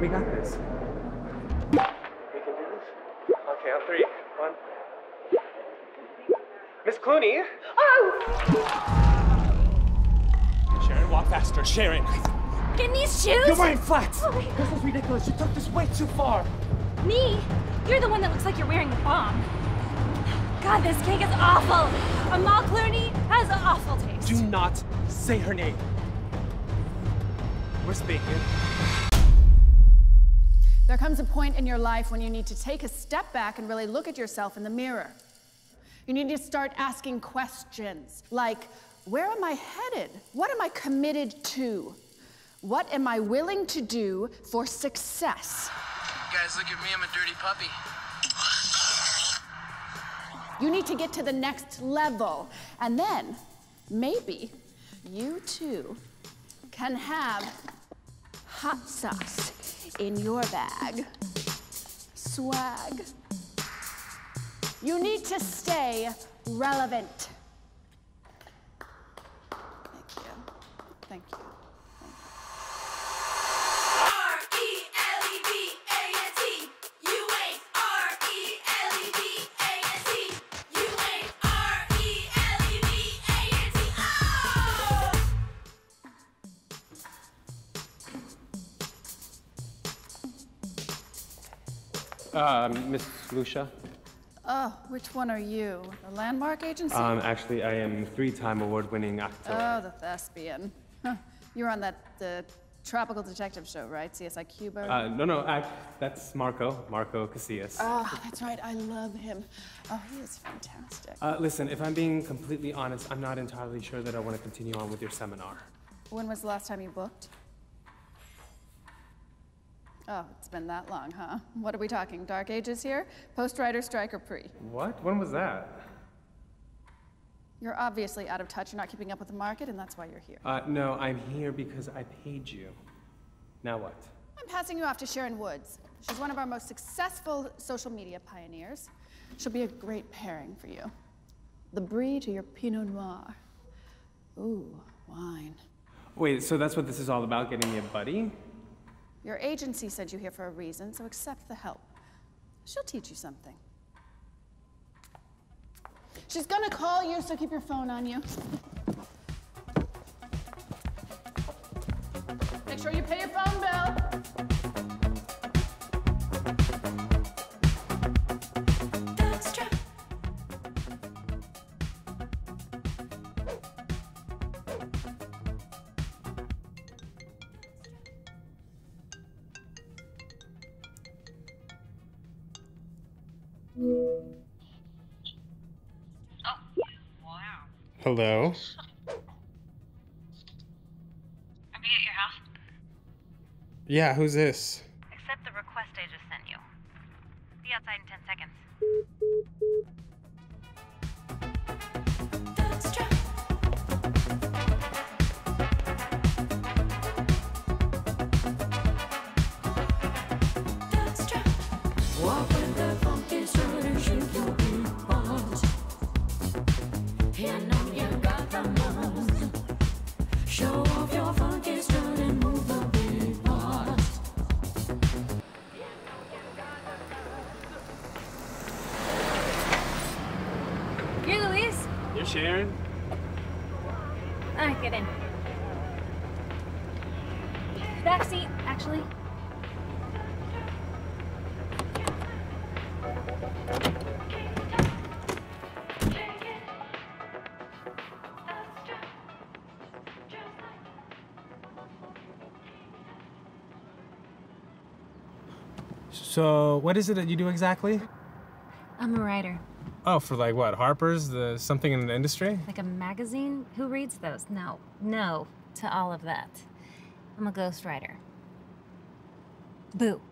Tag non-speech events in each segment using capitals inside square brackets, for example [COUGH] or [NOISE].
We got this. We can do this. Okay, on three. One. Miss Clooney. Oh! Sharon, walk faster. Sharon. In these shoes? You're wearing flats. Oh, this is ridiculous. You took this way too far. Me? You're the one that looks like you're wearing the bomb. God, this cake is awful. Amal Clooney has an awful taste. Do not say her name. We're speaking. There comes a point in your life when you need to take a step back and really look at yourself in the mirror. You need to start asking questions like, where am I headed? What am I committed to? What am I willing to do for success? Guys, look at me, I'm a dirty puppy. You need to get to the next level. And then, maybe, you too can have hot sauce in your bag. Swag. You need to stay relevant. Thank you. Thank you. Uh, Miss Lucia. Oh, which one are you? The Landmark Agency? Um, actually, I am three-time award-winning actor. oh, the thespian. Huh. You're on that the tropical detective show, right? CSI Cuba? Uh, no, no, I, that's Marco, Marco Casillas. Oh, that's right. I love him. Oh, he is fantastic. Uh, listen, if I'm being completely honest, I'm not entirely sure that I want to continue on with your seminar. When was the last time you booked? Oh, it's been that long, huh? What are we talking? Dark Ages here? Post writer strike or pre? What? When was that? You're obviously out of touch. You're not keeping up with the market, and that's why you're here. Uh, no, I'm here because I paid you. Now what? I'm passing you off to Sharon Woods. She's one of our most successful social media pioneers. She'll be a great pairing for you. The brie to your Pinot Noir. Ooh, wine. Wait, so that's what this is all about, getting me a buddy? Your agency sent you here for a reason, so accept the help. She'll teach you something. She's gonna call you, so keep your phone on you. Make sure you pay your phone Hello? I'll at your house. Yeah, who's this? Sharon? All right, get in. Back seat, actually. So, what is it that you do exactly? I'm a writer. Oh, for like what? Harper's? The something in the industry? Like a magazine? Who reads those? No, no to all of that. I'm a ghostwriter. Boo.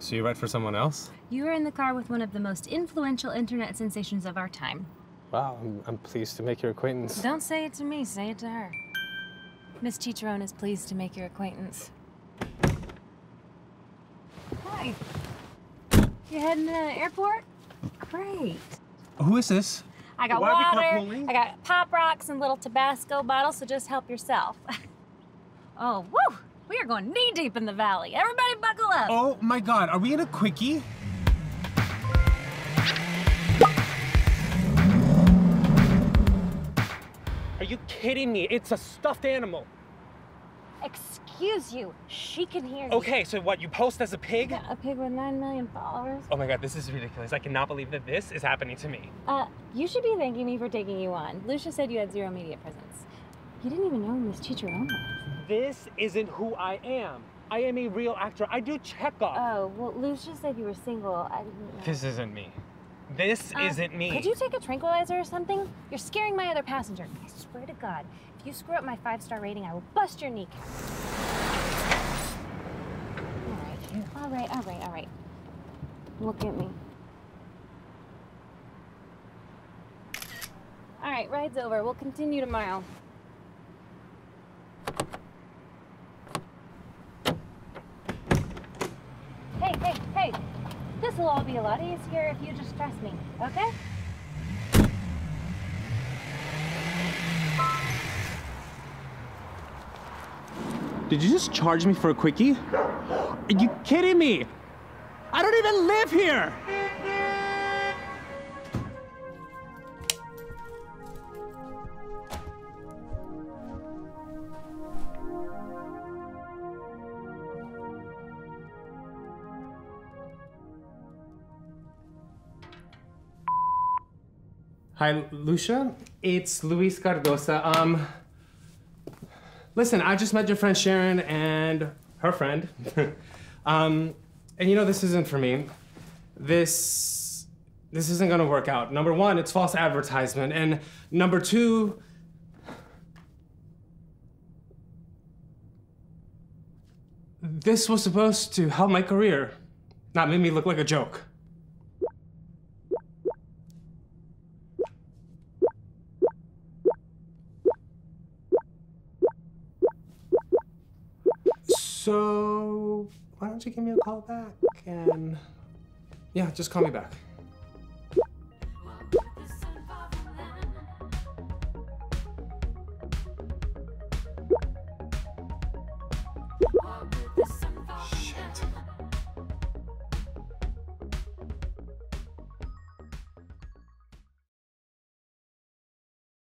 So you write for someone else? You are in the car with one of the most influential internet sensations of our time. Wow, I'm, I'm pleased to make your acquaintance. Don't say it to me, say it to her. Miss Chicharron is pleased to make your acquaintance. Hi. You heading to the airport? Great. Who is this? I got Why water. I got pop rocks and little Tabasco bottles, so just help yourself. [LAUGHS] oh, woo! We are going knee deep in the valley. Everybody buckle up. Oh my god, are we in a quickie? Are you kidding me? It's a stuffed animal. Excuse you. She can hear you. Okay, so what, you post as a pig? A pig with 9 million followers? Oh my god, this is ridiculous. I cannot believe that this is happening to me. Uh, you should be thanking me for taking you on. Lucia said you had zero media presence. You didn't even know who Miss Chicharron was. This isn't who I am. I am a real actor. I do Chekhov. Oh, well, Lucia said you were single. I didn't know. this isn't me. This Uh, isn't me. Could you take a tranquilizer or something? You're scaring my other passenger. I swear to God, if you screw up my five star rating, I will bust your kneecap. All right, all right, all right, all right. Look at me. All right, ride's over. We'll continue tomorrow. Hey, hey, hey! This will all be a lot easier if you just trust me, okay? Did you just charge me for a quickie? Are you kidding me? I don't even live here! Hi, Lucia. It's Luis Cardoza. Um, listen, I just met your friend Sharon and her friend. [LAUGHS] um, and you know this isn't for me. This this isn't gonna work out. Number one, it's false advertisement, and number two. This was supposed to help my career, not make me look like a joke. So, why don't you give me a call back and yeah, just call me back.